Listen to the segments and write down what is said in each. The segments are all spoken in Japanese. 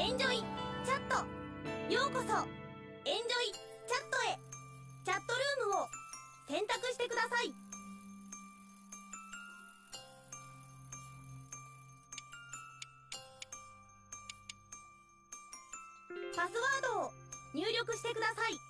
エンジョイチャット。ようこそエンジョイチャットへ。チャットルームを選択してください。パスワードを入力してください。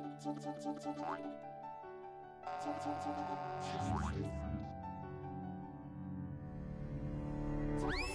Thank you.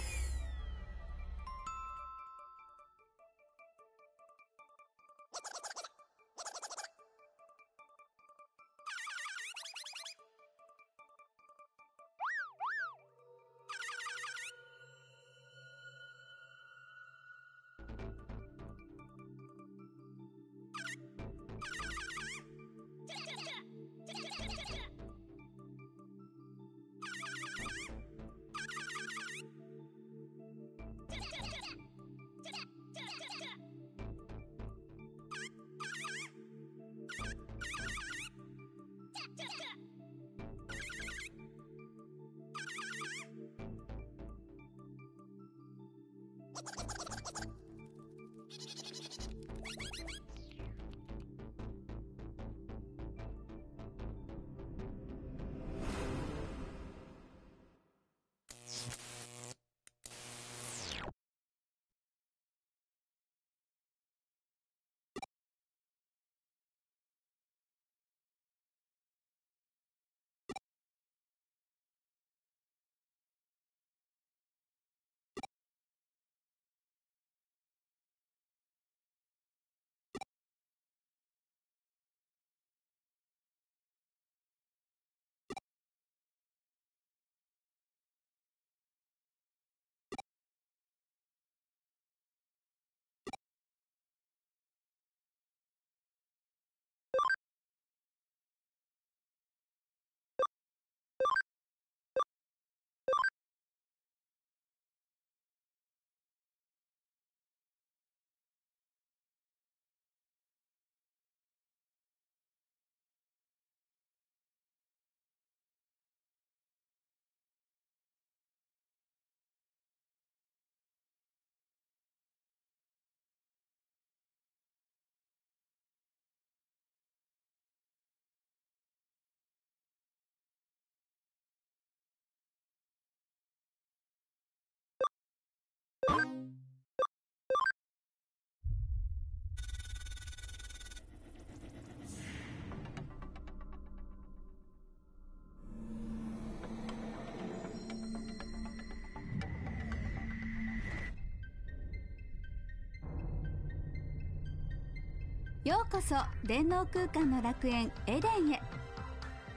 ようこそ電脳空間の楽園エデンへ。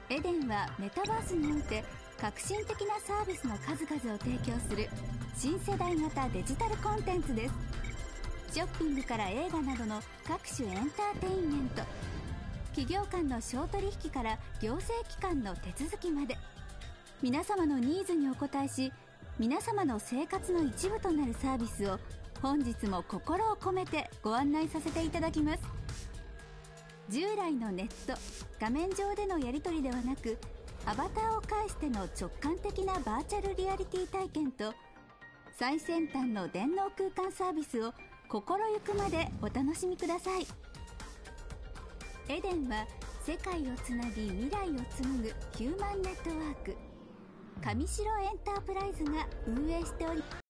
エデンはメタバースにおいて革新的なサービスの数々を提供する新世代型デジタルコンテンツです。ショッピングから映画などの各種エンターテインメント企業間の商取引から行政機関の手続きまで。皆様のニーズにお応えし皆様の生活の一部となるサービスを本日も心を込めてご案内させていただきます。従来のネット画面上でのやり取りではなくアバターを介しての直感的なバーチャルリアリティ体験と最先端の電脳空間サービスを心ゆくまでお楽しみください。エデンは世界をつなぎ未来を紡ぐヒューマンネットワーク上白エンタープライズが運営しております。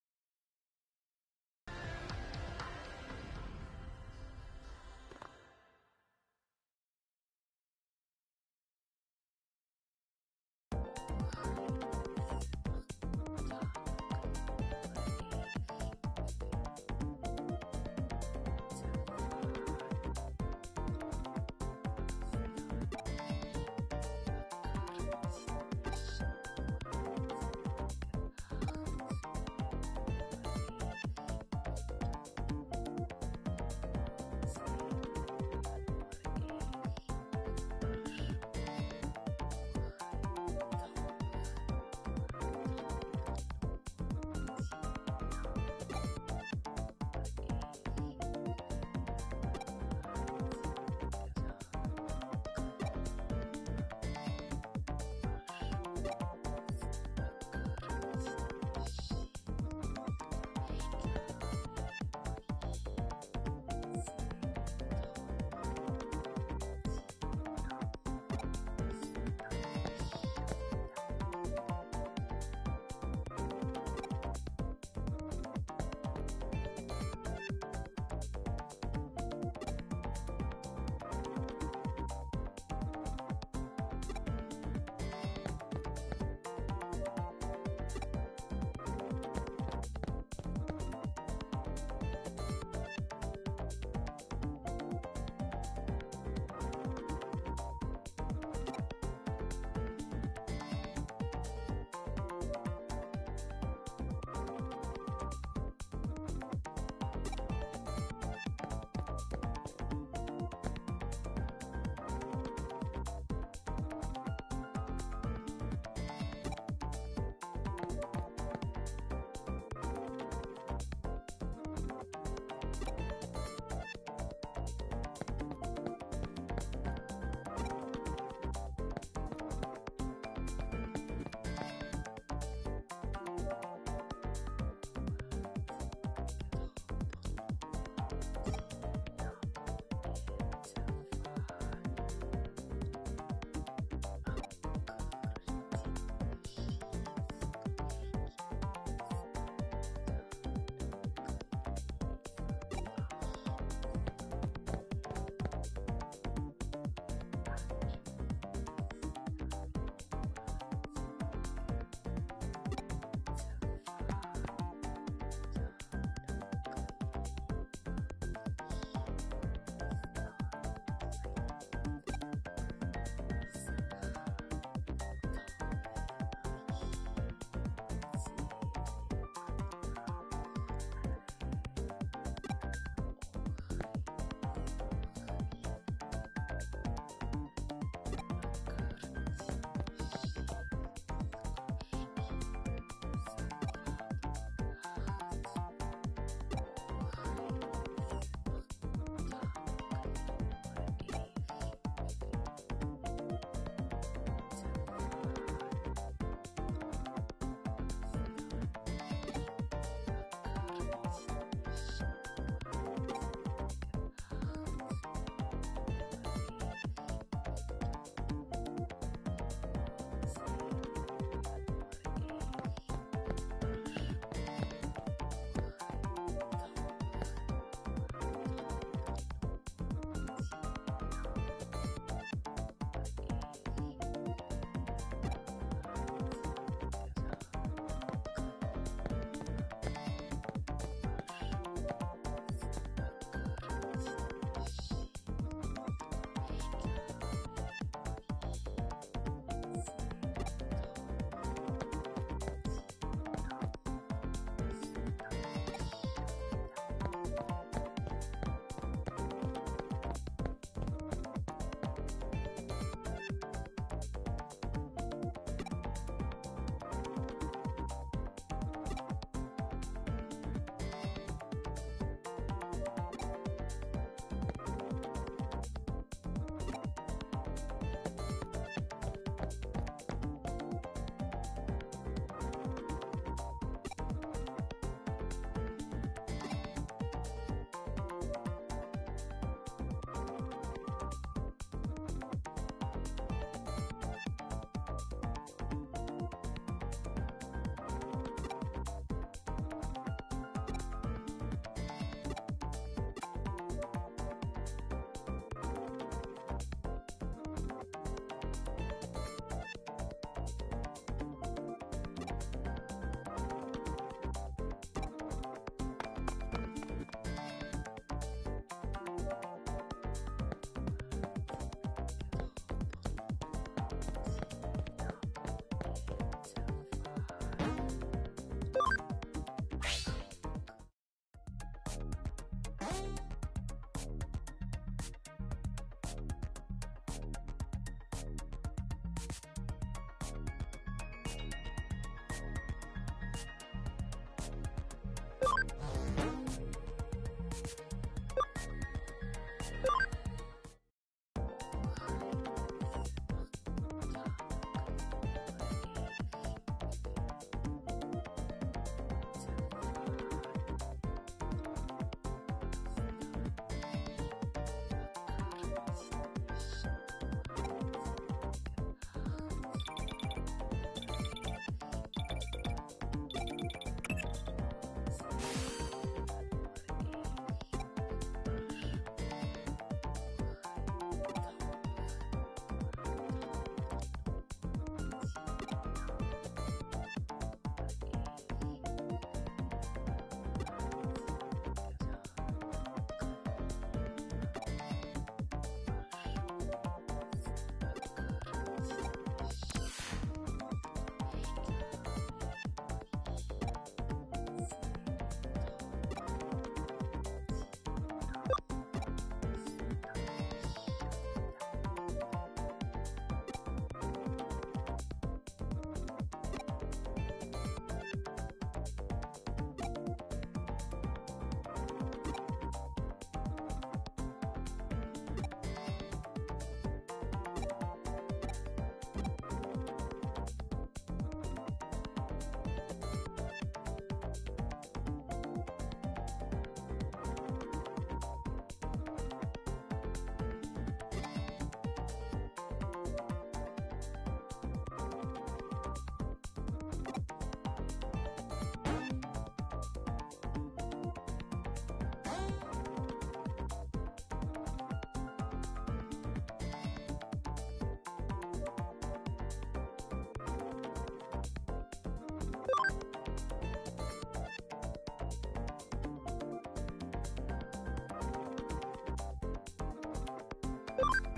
you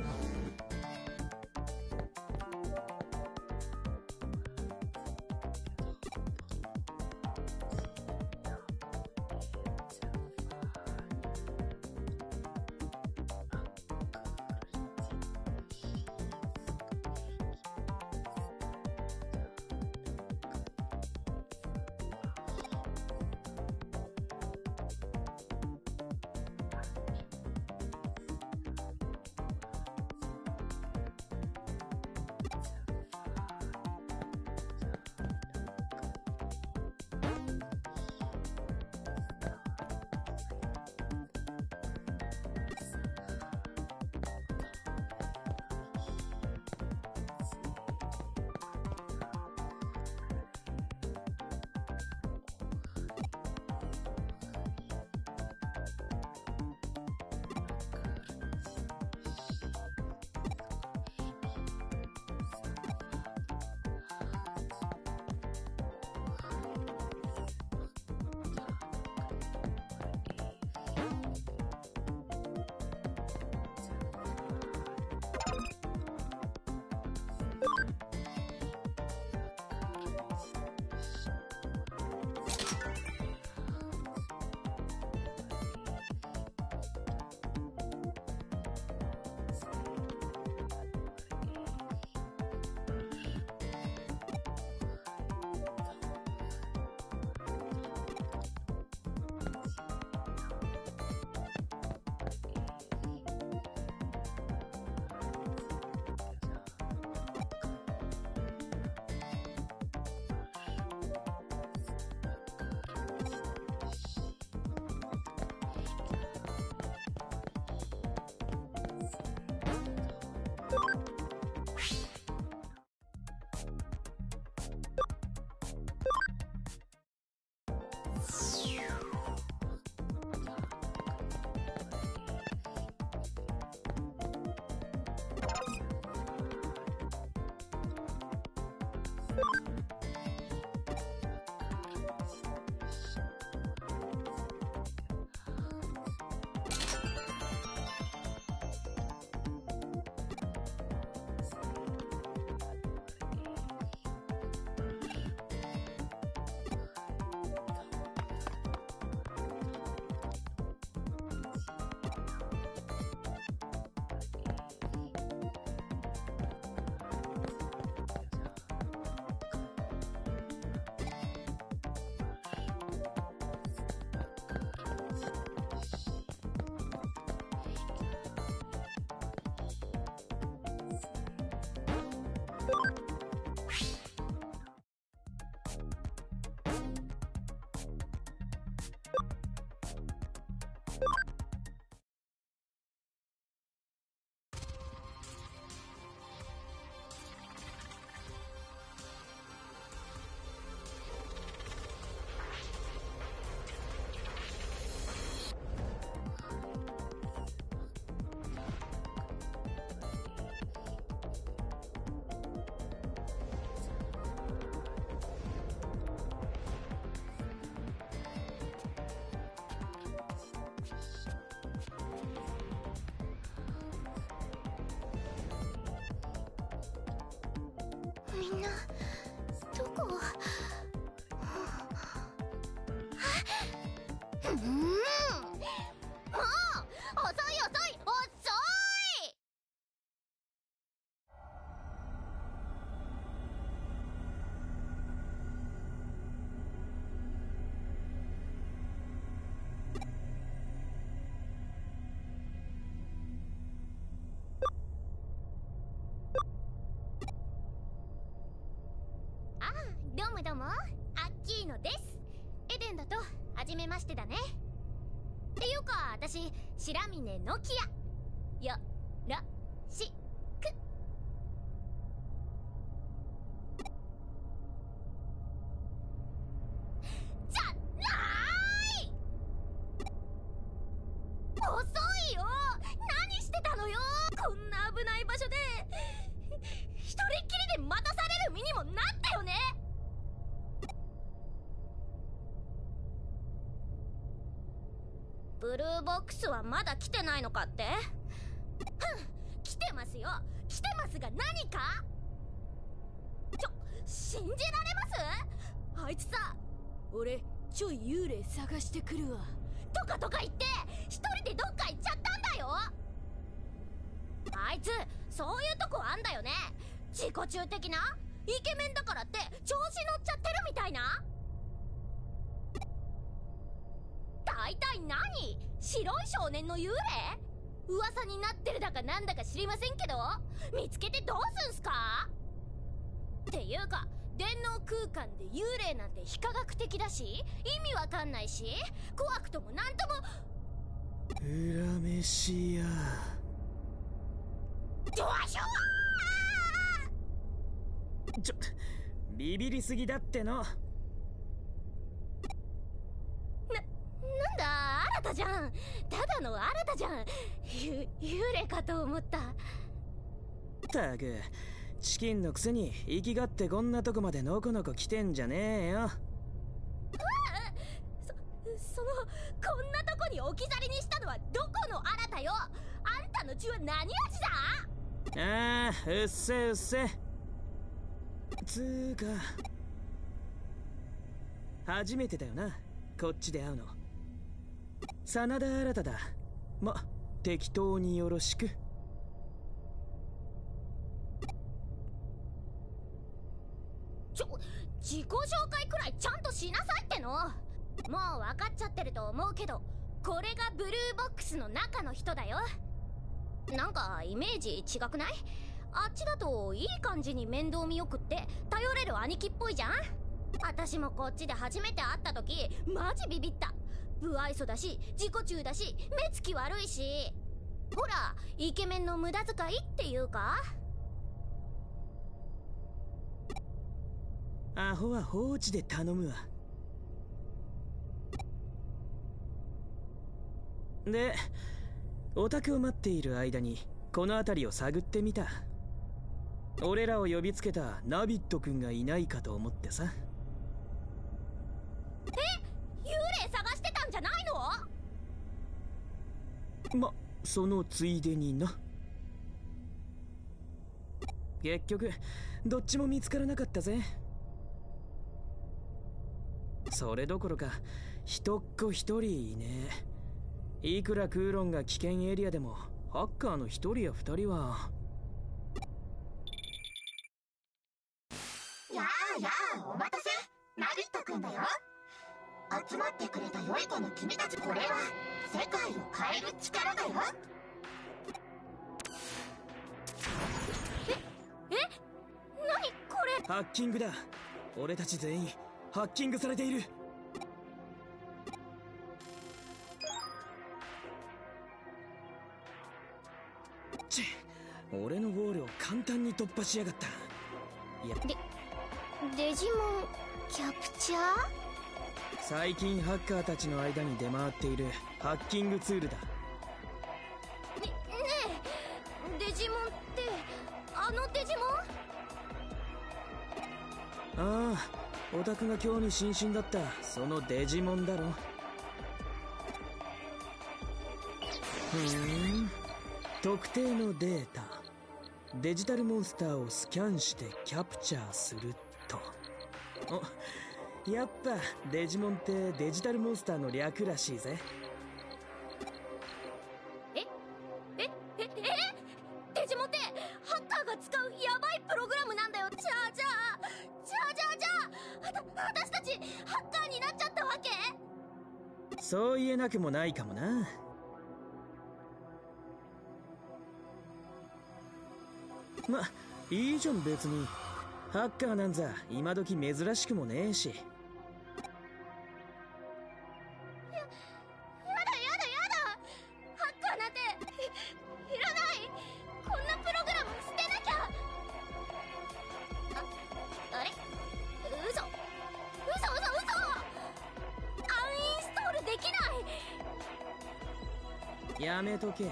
みんな。うもどうも。アッキーノです。エデンだと初めましてだね。っていうか私白峰ノキアよら。裏飯やドワショワちょビビりすぎだっての。ーなんだ？新たじゃん。ただの新たじゃん。ゆ幽霊かと思った。ったくチキンのくせに生きがってこんなとこまでのこのこ来てんじゃねえよ。そのこんなとこに置き去りにしたのはどこの新たよ。あんたの血は何味だ？ああうっせうっせつーか。初めてだよなこっちで会うの。真田新だ。ま適当によろしく。ちょ自己紹介くらいちゃんとしなさいってのもう分かっちゃってると思うけどこれがブルーボックスの中の人だよ。なんかイメージ違くない？あっちだといい感じに面倒見よくって頼れる兄貴っぽいじゃん？私もこっちで初めて会った時マジビビった。不愛想だし自己中だし目つき悪いし。ほらイケメンの無駄遣いっていうか。アホは放置で頼むわ。でオタクを待っている間にこの辺りを探ってみた。俺らを呼びつけたナビット君がいないかと思ってさ。幽霊探してたんじゃないの？まそのついでにな。結局どっちも見つからなかったぜ。それどころか一っ子一人いねえいくらクーロンが危険エリアでもハッカーの一人や二人は。やあやあお待たせ。ナビットくんだよ。集まってくれた良い子の君たちこれは世界を変える力だよ。何これ？ハッキングだ。俺たち全員ハッキングされている俺のゴールを簡単に突破しやがった。いや。デジモンキャプチャー？最近ハッカーたちの間に出回っているハッキングツールだ。ねねえデジモンってあのデジモン？ああオタクが興味津々だった。そのデジモンだろ。ふーん。特定のデータデジタルモンスターをスキャンしてキャプチャーすると。おやっぱデジモンってデジタルモンスターの略らしいぜ。えええデジモンってハッカーが使うヤバいプログラムなんだよ。じゃあじゃあじゃあじゃあじゃあ私たちハッカーになっちゃったわけ？そう言えなくもないかもないいじゃん別に。ハッカーなんざ今時珍しくもねえし。やだやだやだ。ハッカーなんていいらない。こんなプログラム捨てなきゃ。ああれ？嘘。嘘嘘嘘。アンインストールできない。やめとけ。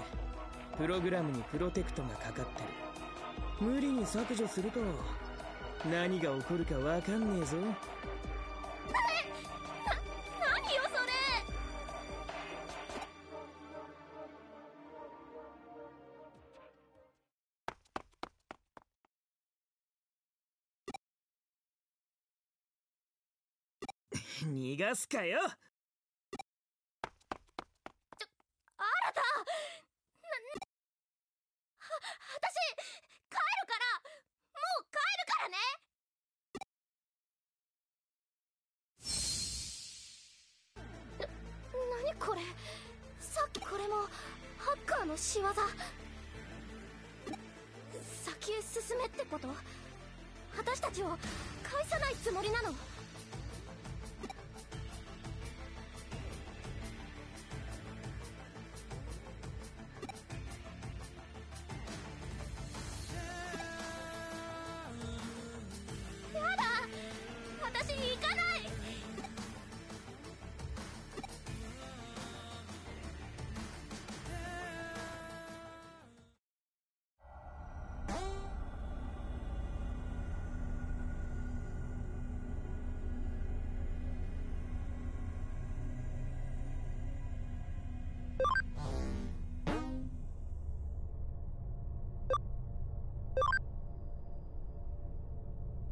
プログラムにプロテクトがかかってる無理に削除すると何が起こるか分かんねえぞ。な何よそれ。逃がすかよ。からね。な何これ？さっきこれもハッカーの仕業。先へ進めってこと？私たちを返さないつもりなの？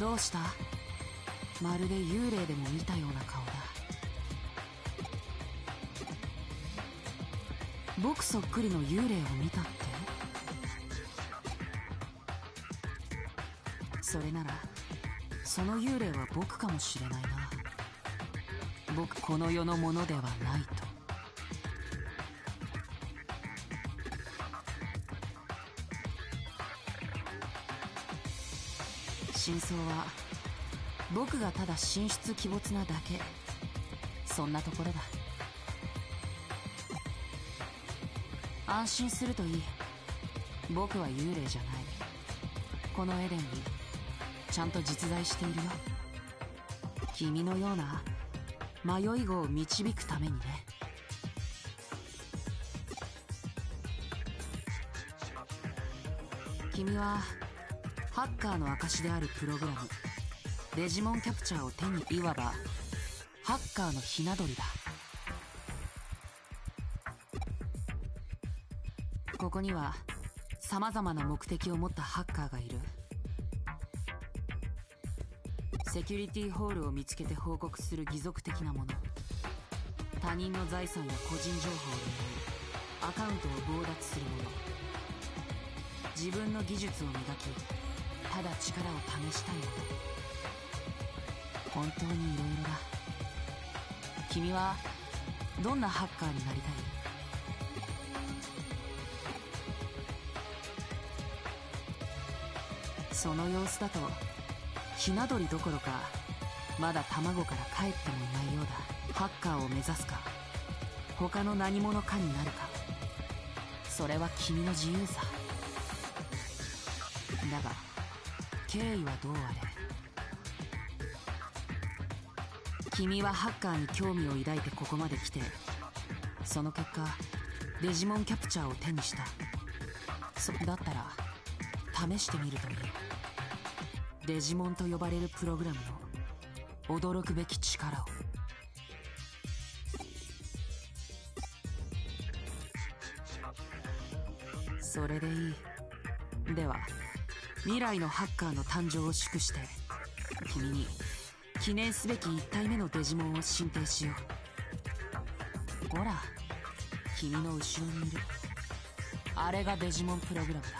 どうした？まるで幽霊でも見たような顔だ。僕そっくりの幽霊を見たって？それならその幽霊は僕かもしれないな。僕この世のものではないと。真相は僕がただ神出鬼没なだけ。そんなところだ。安心するといい。僕は幽霊じゃない。このエデンにちゃんと実在しているよ。君のような迷い子を導くためにね。君はハッカーの証であるプログラム。デジモンキャプチャーを手にいわばハッカーのひな鳥だ。ここには様々な目的を持ったハッカーがいる。セキュリティホールを見つけて報告する義足的なもの。他人の財産や個人情報を狙いアカウントを強奪するもの。自分の技術を磨きただ力を試したいの本当に色々だ。君はどんなハッカーになりたい？その様子だとひな鳥どころかまだ卵から帰ってもいないようだ。ハッカーを目指すか？他の何者かになるか？それは君の自由さ。だが経緯はどうあれ？君はハッカーに興味を抱いてここまで来てその結果デジモンキャプチャーを手にした。そだったら試してみるといい。デジモンと呼ばれるプログラムの驚くべき力を。それでいい。では。未来のハッカーの誕生を祝して君に記念すべき1体目のデジモンを進呈しよう。ほら君の後ろにいる。あれがデジモンプログラムだ。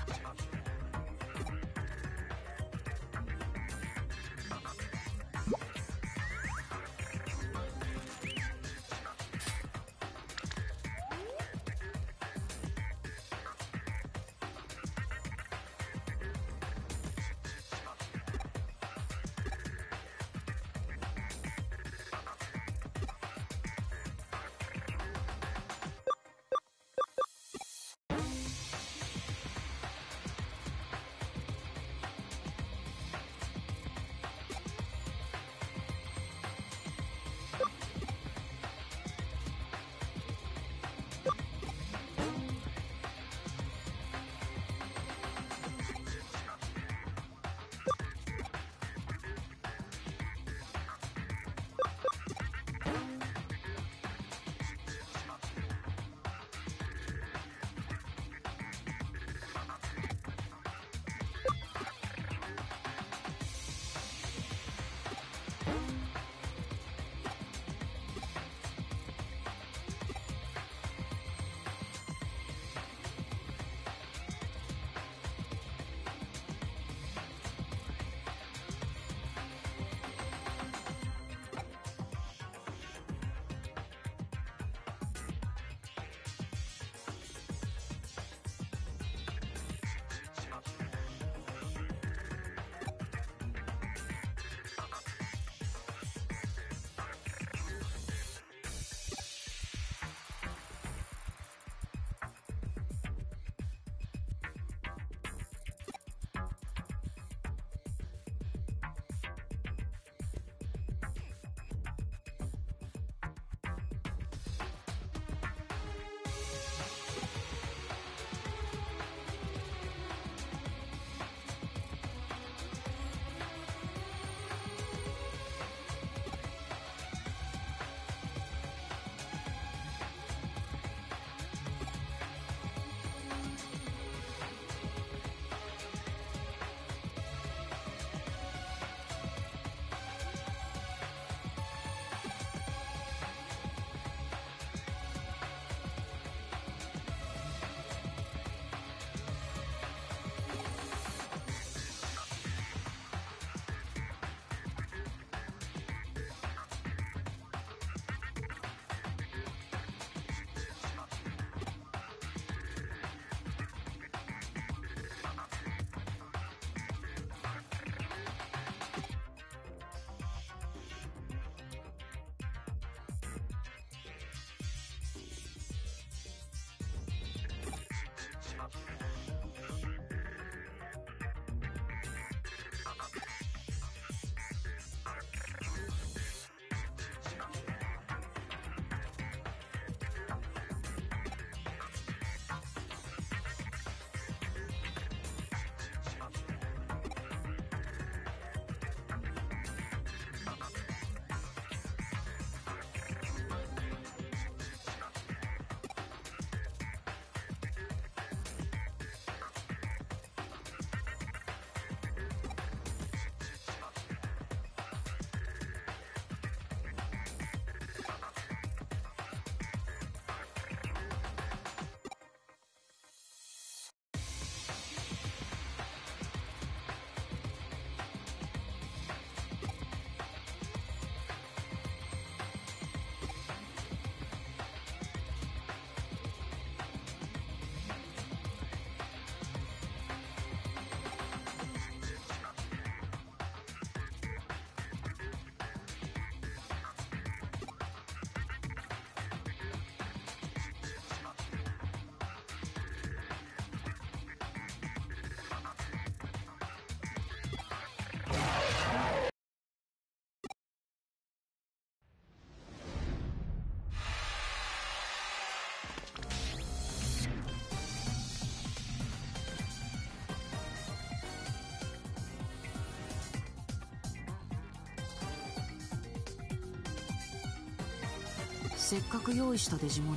せっかく用意したデジモン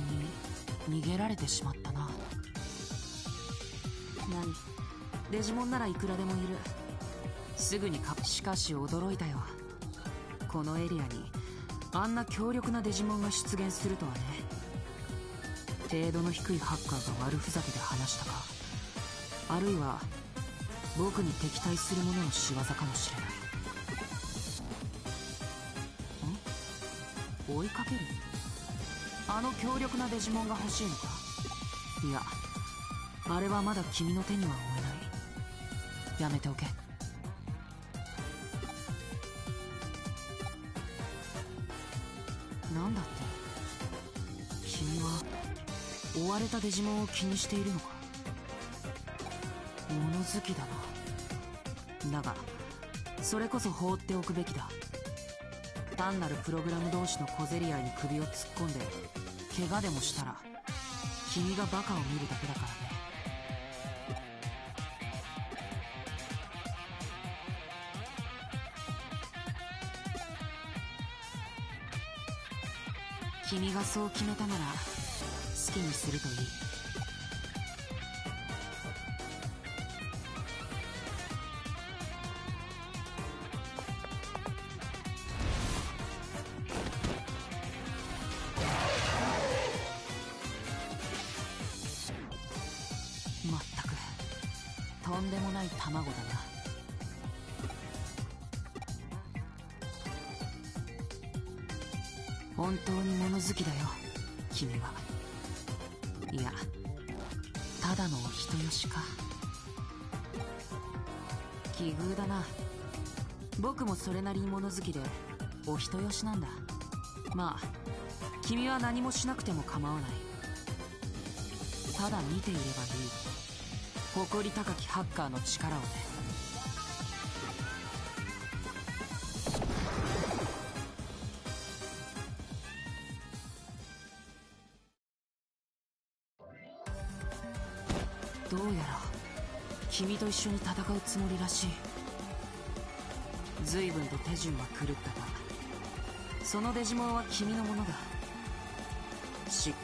に逃げられてしまったな。何？デジモンならいくらでもいる。すぐにかしかし驚いたよ。このエリアにあんな強力なデジモンが出現するとはね。程度の低いハッカーが悪ふざけで話したか。あるいは僕に敵対する者の仕業かもしれない。ん？追いかける？あの強力なデジモンが欲しいのか？いやあれはまだ君の手には負えない。やめておけ。なんだって？君は追われたデジモンを気にしているのか？物好きだな。だがそれこそ放っておくべきだ。単なるプログラム同士の小競り合いに首を突っ込んで怪我でもしたら君がバカを見るだけだからね。君がそう決めたなら好きにするといい。僕もそれなりに物好きでお人よしなんだ。まあ君は何もしなくても構わない。ただ見ていればいい。誇り高きハッカーの力をね。どうやら君と一緒に戦うつもりらしい。随分と手順は狂ったがそのデジモンは君のものだ。しっ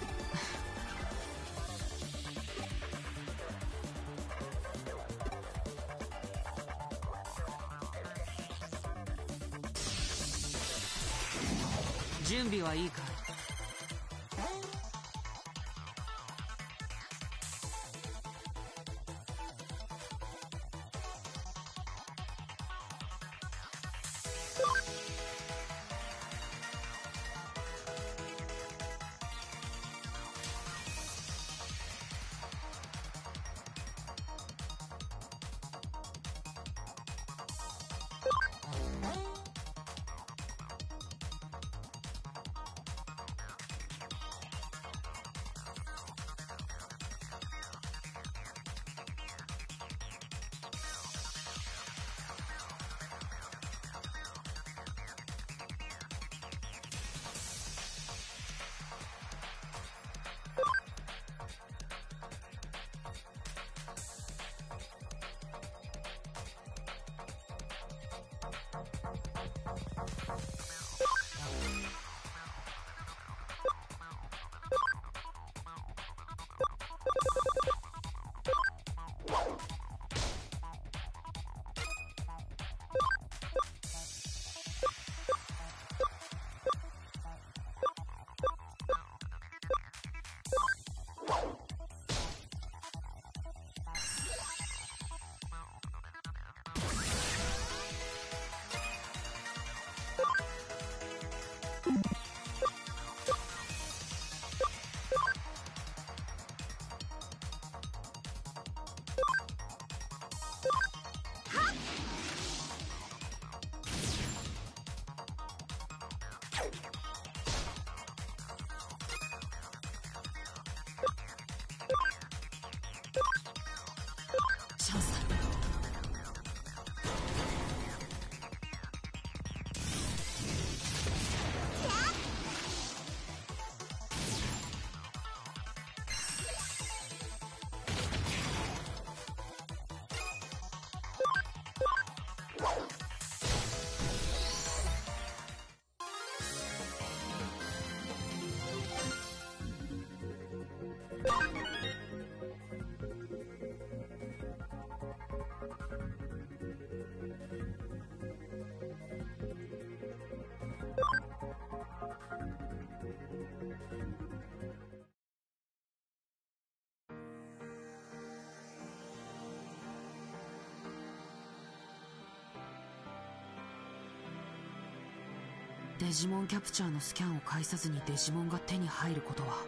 デジモンキャプチャーのスキャンを介さずにデジモンが手に入ることは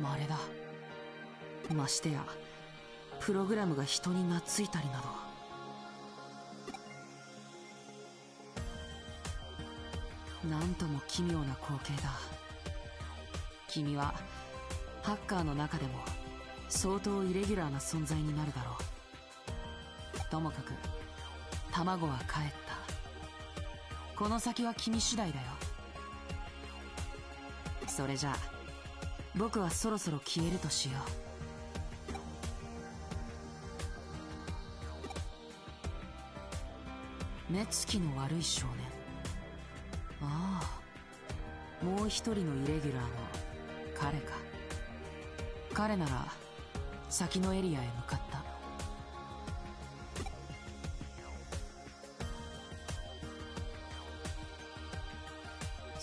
稀だ。ましてやプログラムが人に懐いたりなど。なんとも奇妙な光景だ。君はハッカーの中でも相当イレギュラーな存在になるだろう。ともかく卵は帰ったこの先は君次第だよ。それじゃあ僕はそろそろ消えるとしよう。目つきの悪い少年。ああもう一人のイレギュラーの彼か。彼なら先のエリアへ向かった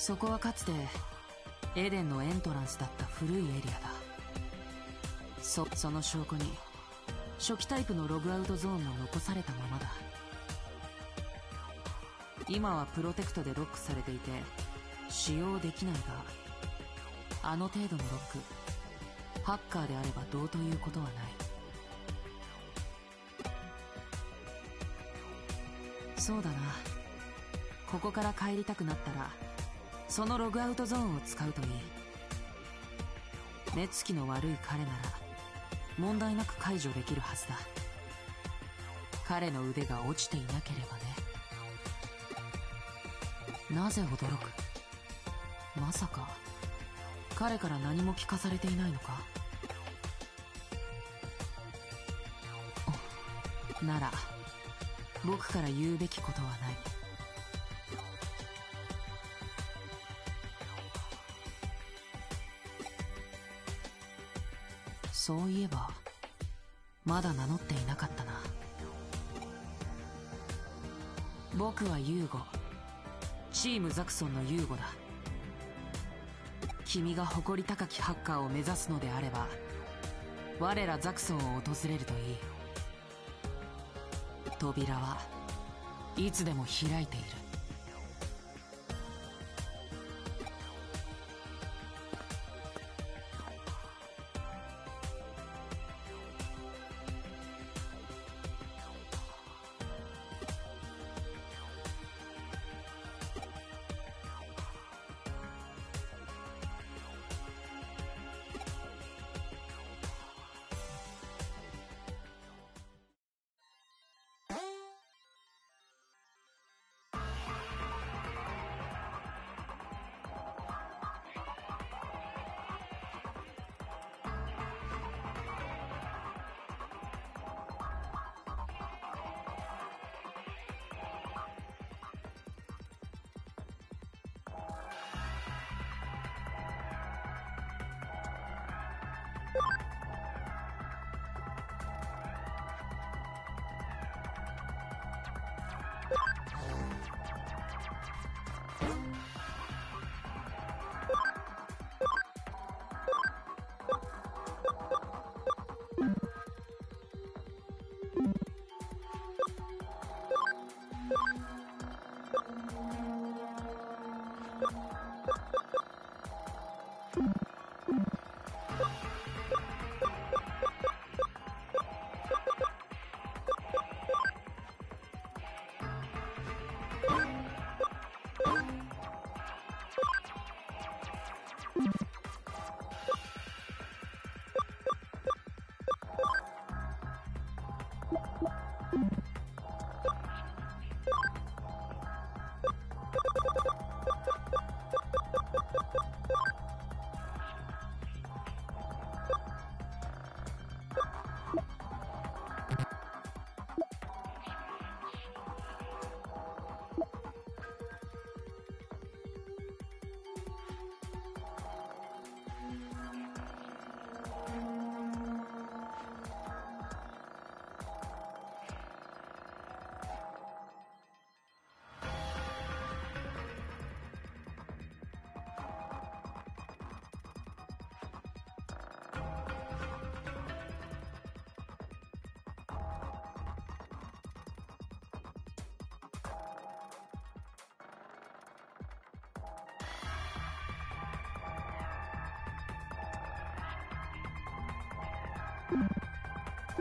そこはかつてエデンのエントランスだった古いエリアだ。そその証拠に初期タイプのログアウトゾーンも残されたままだ。今はプロテクトでロックされていて使用できないがあの程度のロックハッカーであればどうということはない。そうだな。ここから帰りたくなったらそのログアウトゾーンを使うといい目つきの悪い彼なら問題なく解除できるはずだ。彼の腕が落ちていなければね。なぜ驚く？まさか。彼から何も聞かされていないのか？なら僕から言うべきことはない。そういえばまだ名乗っていなかったな。僕はユーゴ。チームザクソンのユーゴだ。君が誇り高きハッカーを目指すのであれば我らザクソンを訪れるといい。扉はいつでも開いている。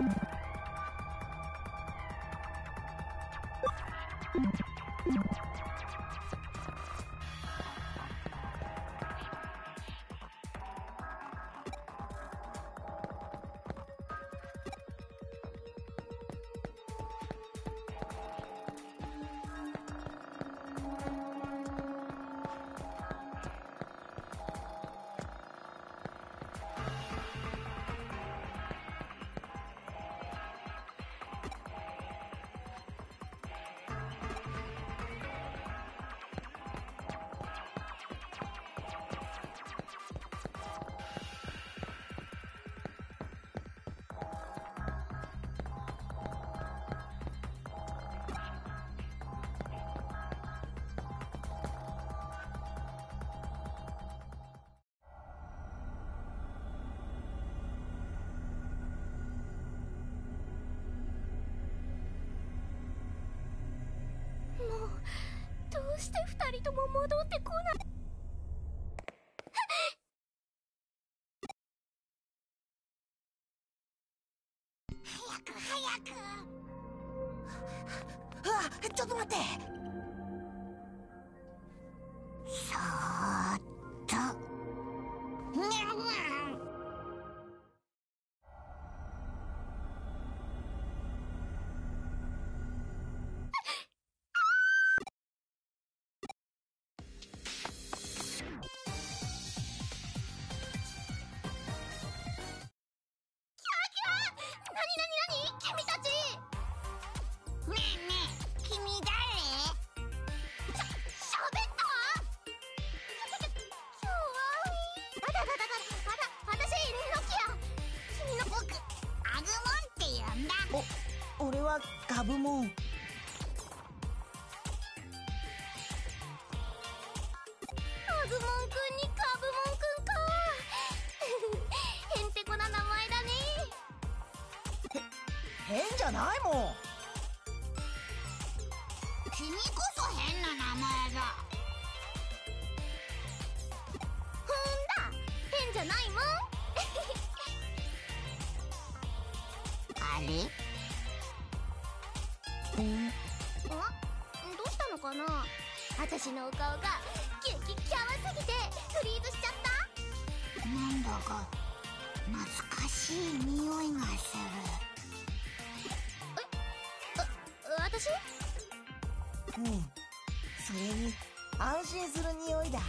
も二人とも戻ってこない。早く早く。あちょっと待って。ないもん。君こそ変な名前だ。ほんだ。変じゃないもん。あれ？あ？どうしたのかな？私のお顔が激キャワすぎてフリーズしちゃった。なんだか懐かしい匂うん。それに安心する匂いだ。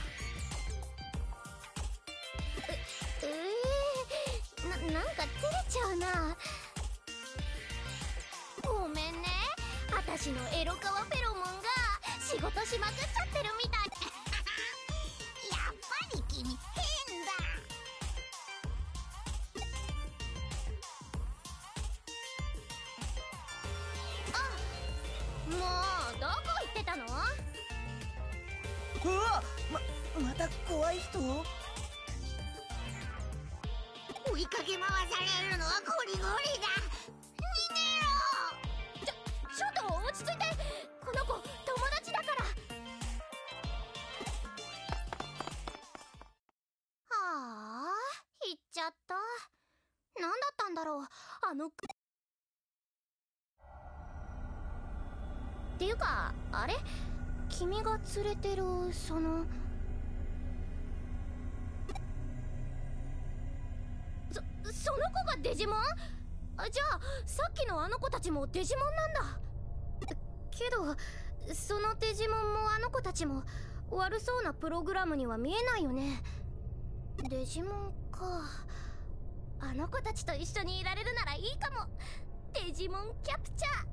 ええななんか照れちゃうな。ごめんね。私のエロカワフェロモンが仕事しまくっちゃってるみたいわままた怖い人？追いかけ回されるのはゴリゴリだ。その。そその子がデジモン？じゃあさっきのあの子たちもデジモンなんだ。けどそのデジモンもあの子たちも悪そうなプログラムには見えないよね。デジモンか。あの子たちと一緒にいられるならいいかも。デジモンキャプチャー。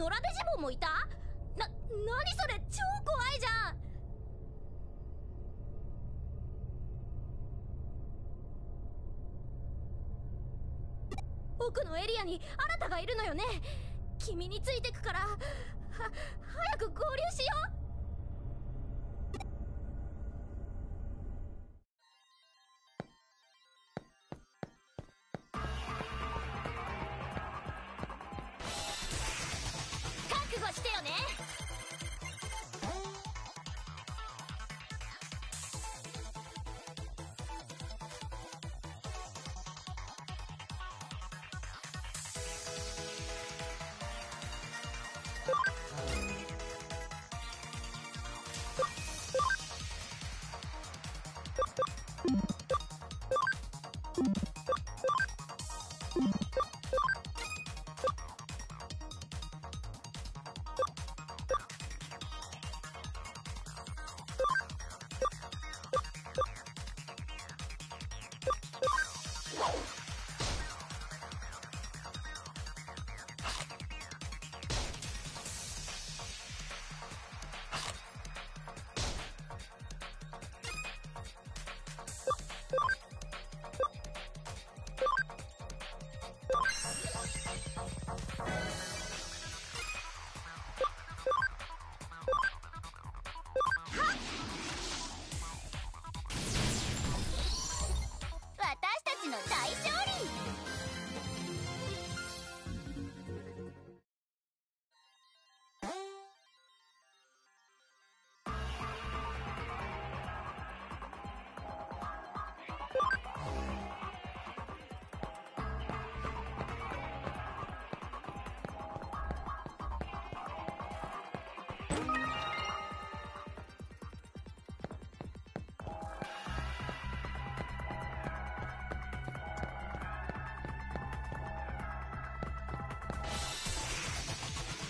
野良デジモンもいた？な、何それ？超怖いじゃん！奥のエリアにあなたがいるのよね。君についてくから。は早く合流しよう。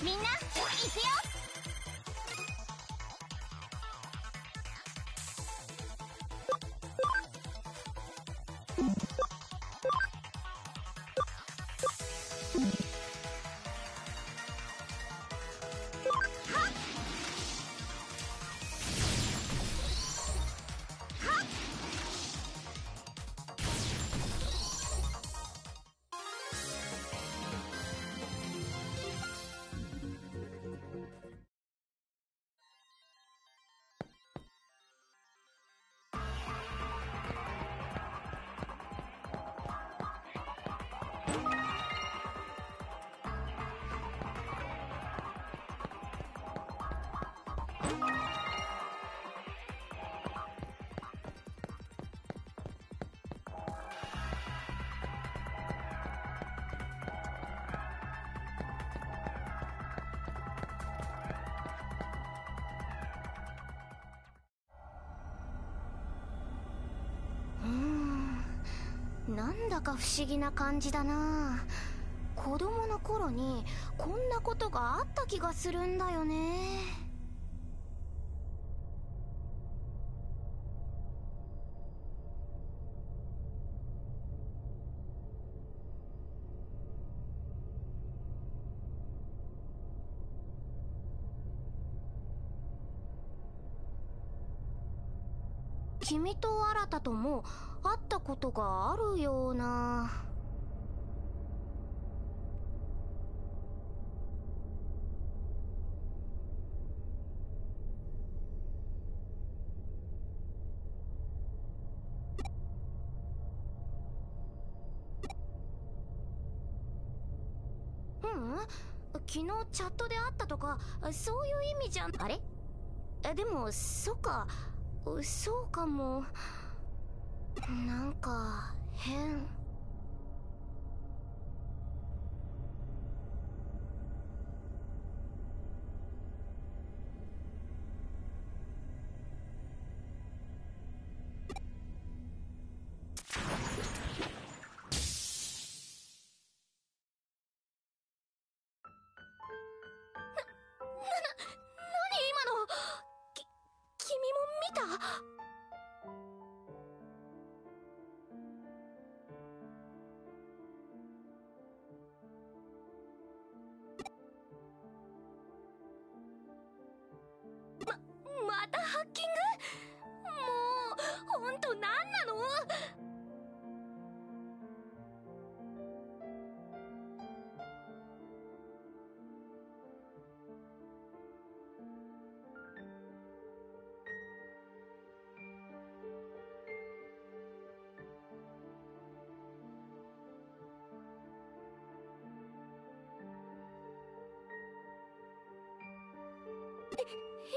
みんないくよなんだか不思議な感じだな。子供の頃にこんなことがあった気がするんだよね。君と新とも会ったことがあるような。ううん？昨日チャットで会ったとかそういう意味じゃん。あれ？でもそっか。そうかも。なんか変。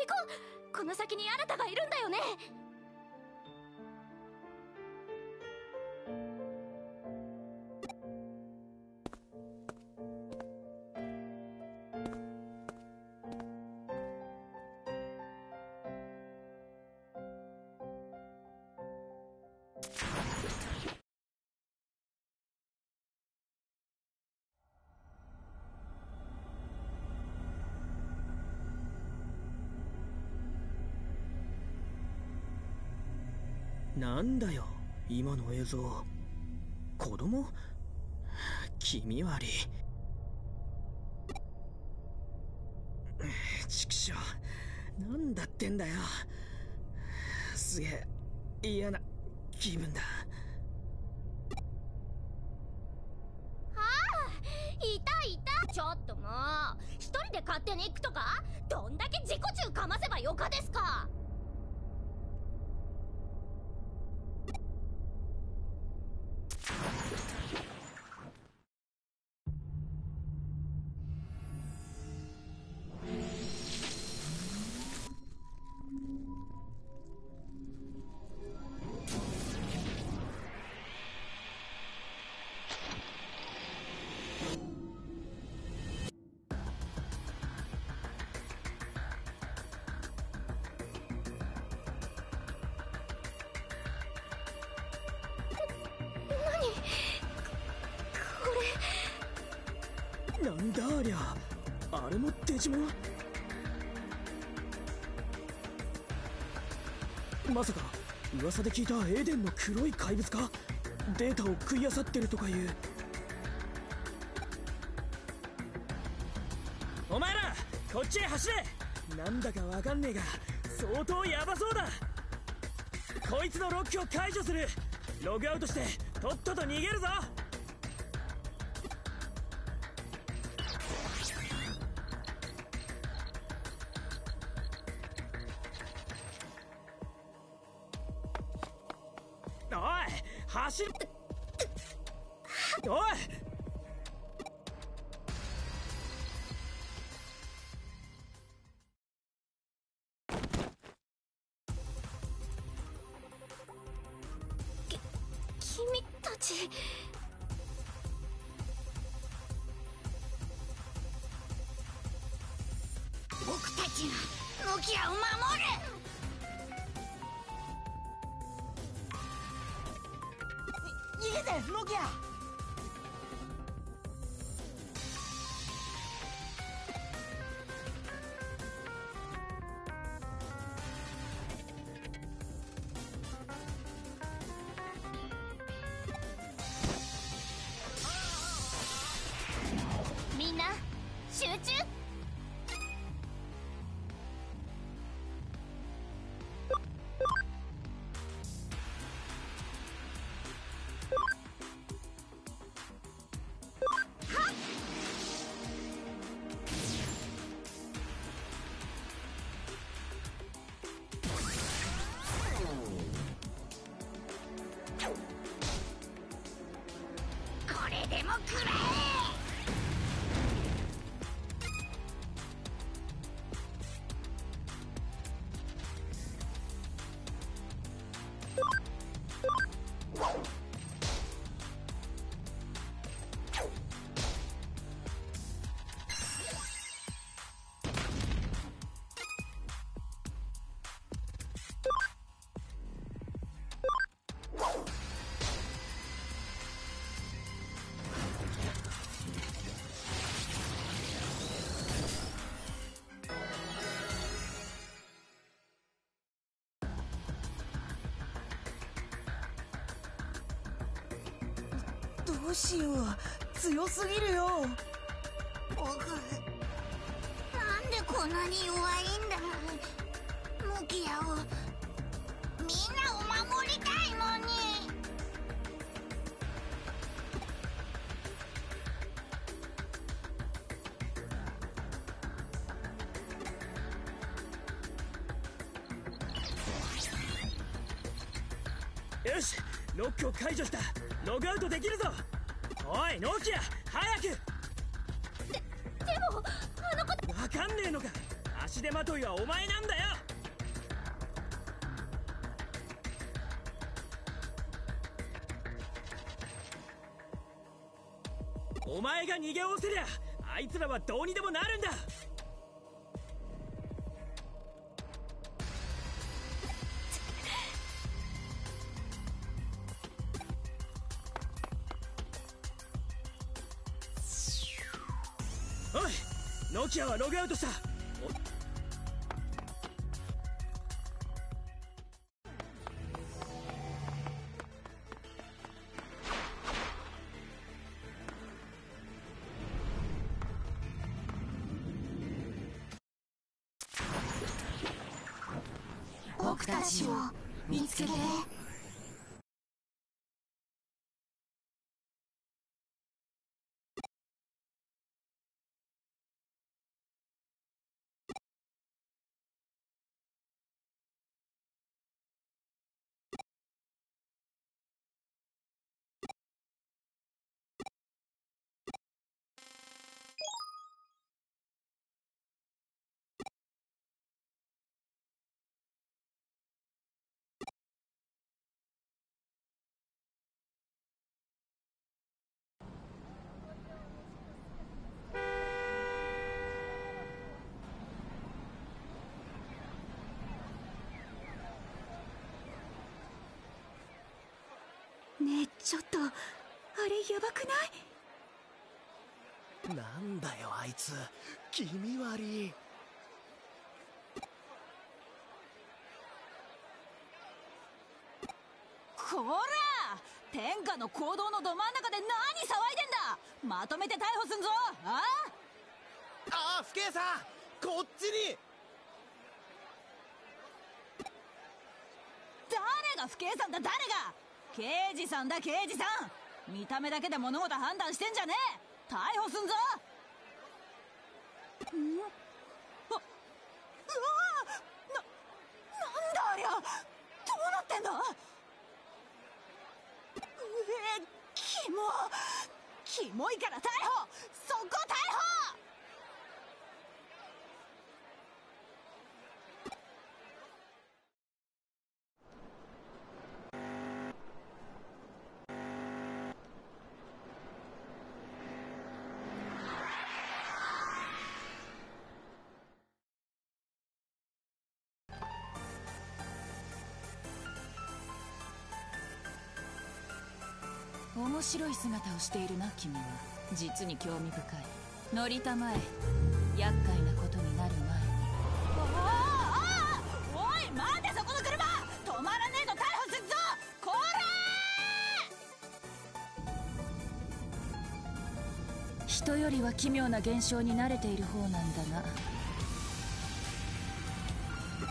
こう。この先にあなたがいるんだよね。なんだよ今の映像。子供？気味悪い畜生なんだってんだよ。すげえ嫌な気分だ。ああいたいた。ちょっともう。一人で勝手に行くとか？どんだけ自己中かませばよかですか？噂で聞いたエデンの黒い怪物かデータを食い漁ってるとかいう。お前らこっちへ走れ。なんだかわかんねえが相当ヤバそうだ。こいつのロックを解除する。ログアウトしてとっとと逃げるぞ。ちがノキアを守る。逃げてノキアどうしよう強すぎるよ。僕なんでこんなに弱いんだノキアをみんなを守りたいのに。よしロックを解除した。ログアウトできるぞおいノキア早く！でもあの子わかんねえのか。足手まといはお前なんだよ！お前が逃げおせりゃあいつらはどうにでもなるんだキアはログアウトした。ねえちょっとあれやばくない？なんだよあいつ。気味悪い。こら！天下の行動のど真ん中で何騒いでんだ！まとめて逮捕すんぞ！あ？ああ不敬さん。こっちに。誰が不敬さんだ誰が刑事さんだ刑事さん。見た目だけで物事判断してんじゃねえ。逮捕すんぞ。んあうわななんだありゃ。どうなってんだ。うえキモ。キモいから逮捕。そこ逮捕。面白い姿をしているな君は実に興味深い乗りたまえ厄介なことになる前にああおい待てそこの車止まらねえと逮捕するぞこら人よりは奇妙な現象に慣れている方なんだが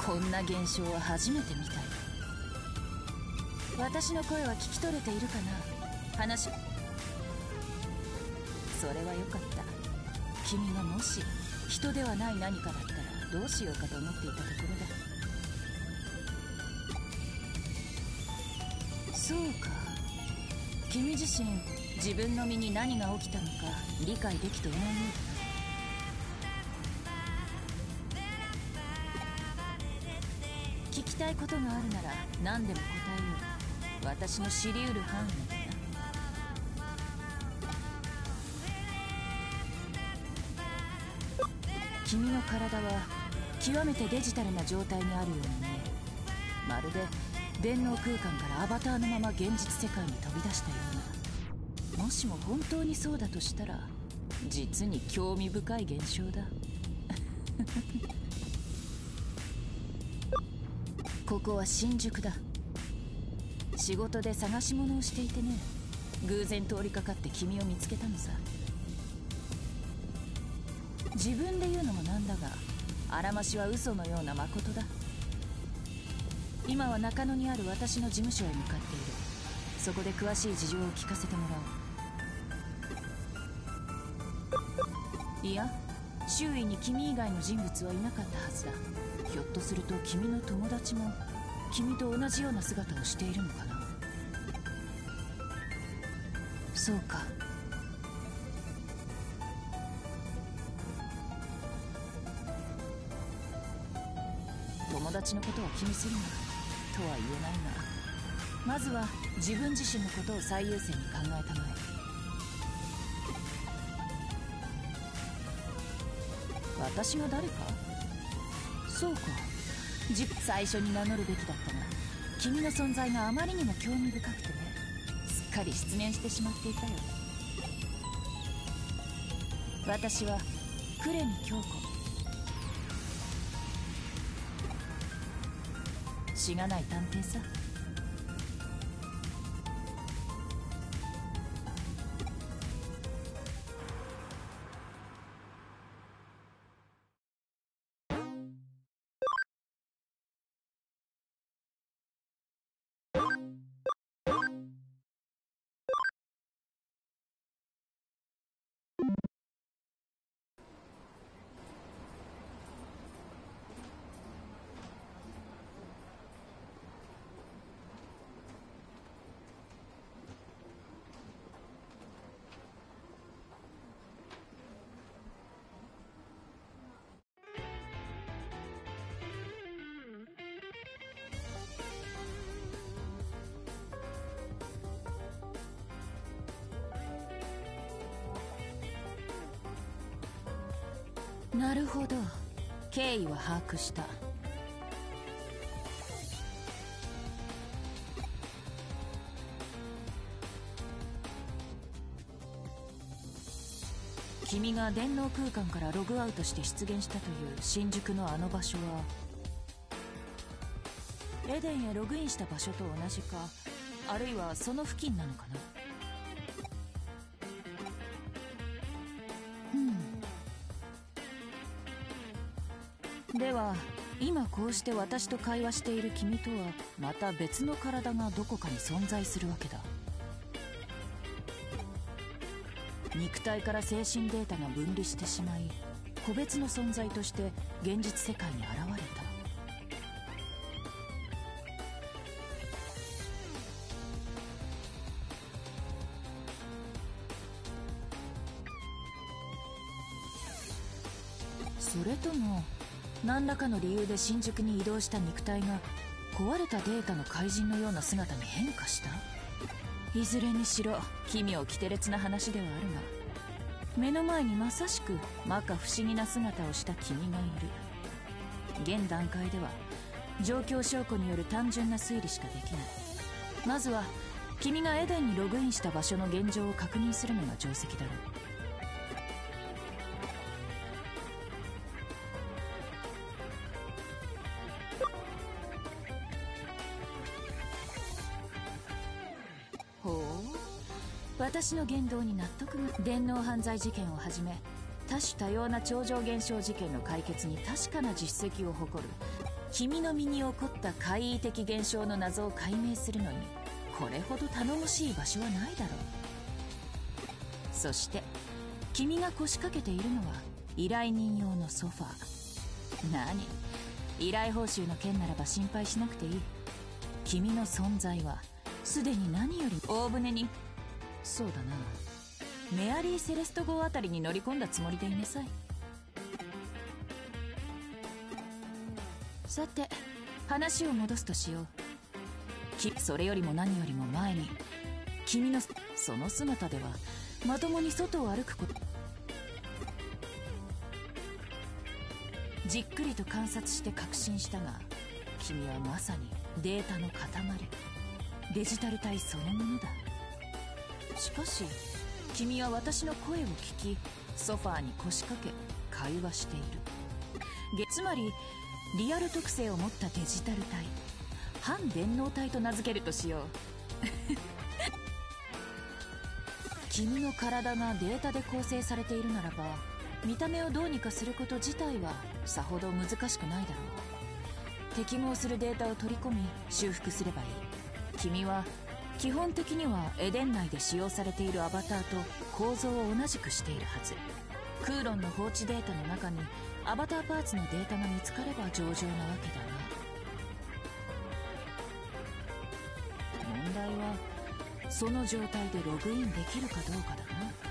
こんな現象は初めて見たよ私の声は聞き取れているかな話。それはよかった。君がもし人ではない何かだったらどうしようかと思っていたところだ。そうか。君自身自分の身に何が起きたのか理解できていないようだ聞きたいことがあるなら何でも答えよう。私の知りうる範囲。君の体は極めてデジタルな状態にあるように見えるまるで電脳空間からアバターのまま現実世界に飛び出したような。もしも本当にそうだとしたら実に興味深い現象だ。ここは新宿だ。仕事で探し物をしていてね偶然通りかかって君を見つけたのさ。自分で言うのもなんだがあらましは嘘のような誠だ。今は中野にある私の事務所へ向かっている。そこで詳しい事情を聞かせてもらおう。いや周囲に君以外の人物はいなかったはずだ。ひょっとすると君の友達も君と同じような姿をしているのかな。そうか。達のことは気にするなとは言えないがまずは自分自身のことを最優先に考えたまえ私が誰かそうかじ最初に名乗るべきだったが君の存在があまりにも興味深くてねすっかり失念してしまっていたよ私は呉見京子しがない探偵さ。なるほど。経緯は把握した。君が電脳空間からログアウトして出現したという新宿のあの場所はエデンへログインした場所と同じかあるいはその付近なのかな？こうして私と会話している君とはまた別の体がどこかに存在するわけだ。肉体から精神データが分離してしまい個別の存在として現実世界に現れた。それとも何らかの理由で新宿に移動した肉体が壊れたデータの怪人のような姿に変化した？いずれにしろ奇妙奇烈な話ではあるが目の前にまさしく摩訶不思議な姿をした君がいる。現段階では状況証拠による単純な推理しかできない。まずは君がエデンにログインした場所の現状を確認するのが定石だろう。私の言動に納得が電脳犯罪事件をはじめ多種多様な超常現象事件の解決に確かな実績を誇る君の身に起こった怪異的現象の謎を解明するのにこれほど頼もしい場所はないだろう。そして君が腰掛けているのは依頼人用のソファー。何？依頼報酬の件ならば心配しなくていい。君の存在はすでに何より大船にそうだな。メアリー・セレスト号あたりに乗り込んだつもりでいなさい。さて話を戻すとしよう。きそれよりも何よりも前に君のその姿ではまともに外を歩くこと。じっくりと観察して確信したが君はまさにデータの塊。デジタル体そのものだ。しかし君は私の声を聞きソファーに腰掛け会話している。つまりリアル特性を持ったデジタル体。反電脳体と名付けるとしよう。君の体がデータで構成されているならば見た目をどうにかすること自体はさほど難しくないだろう。適合するデータを取り込み修復すればいい。君は基本的にはエデン内で使用されているアバターと構造を同じくしているはず。クーロンの放置データの中にアバターパーツのデータが見つかれば上々なわけだが問題はその状態でログインできるかどうかだな。